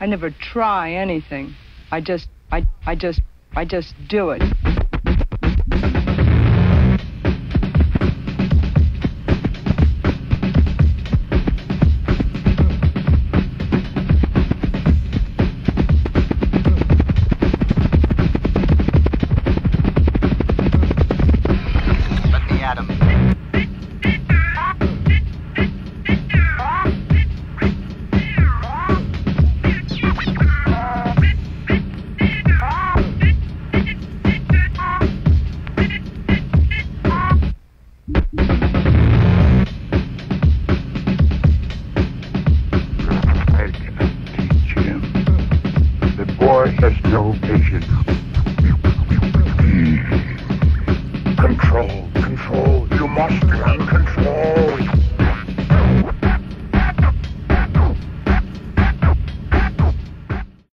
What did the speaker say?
I never try anything. I just, I, I just, I just do it. for has no vision. Control, control, you must